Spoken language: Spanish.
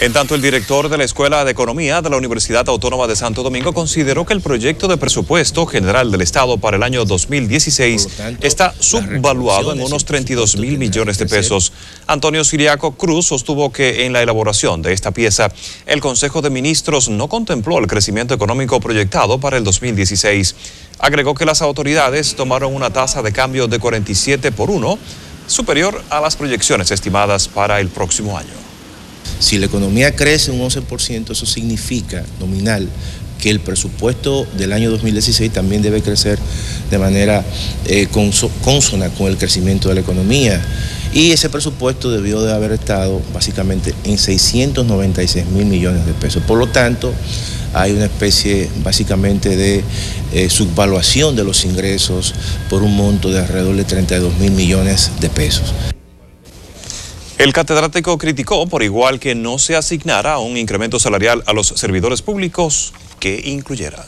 En tanto, el director de la Escuela de Economía de la Universidad Autónoma de Santo Domingo consideró que el proyecto de presupuesto general del Estado para el año 2016 está subvaluado en unos 32 mil millones de pesos. Antonio Siriaco Cruz sostuvo que en la elaboración de esta pieza, el Consejo de Ministros no contempló el crecimiento económico proyectado para el 2016. Agregó que las autoridades tomaron una tasa de cambio de 47 por 1, superior a las proyecciones estimadas para el próximo año. Si la economía crece un 11%, eso significa nominal que el presupuesto del año 2016 también debe crecer de manera eh, consona con el crecimiento de la economía. Y ese presupuesto debió de haber estado básicamente en 696 mil millones de pesos. Por lo tanto, hay una especie básicamente de eh, subvaluación de los ingresos por un monto de alrededor de 32 mil millones de pesos. El catedrático criticó por igual que no se asignara un incremento salarial a los servidores públicos que incluyera